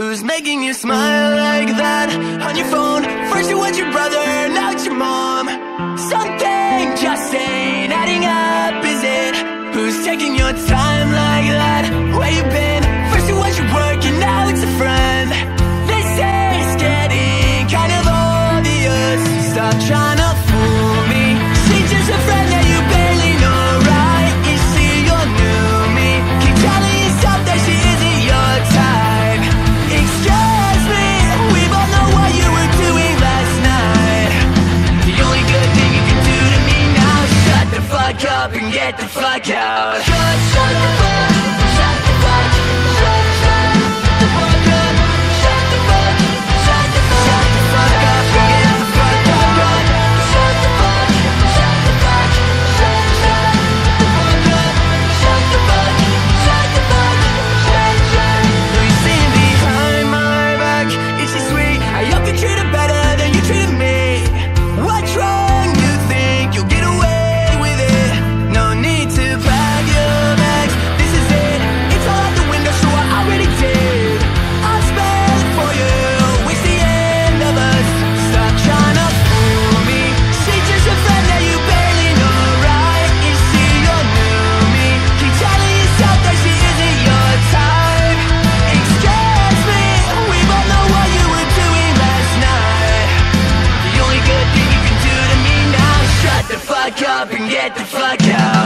Who's making you smile like that on your phone? First you was your brother, now it's your mom. Something just ain't adding up, is it? Who's taking your time like that? Where you been? First you was your work, and now it's a friend. This is getting kind of obvious. Stop trying. get the fuck out. up and get the fuck out.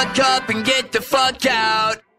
fuck up and get the fuck out.